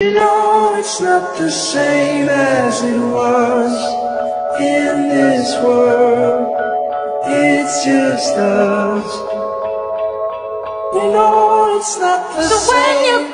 You know it's not the same as it was in this world. It's just us. You know it's not the So same. when you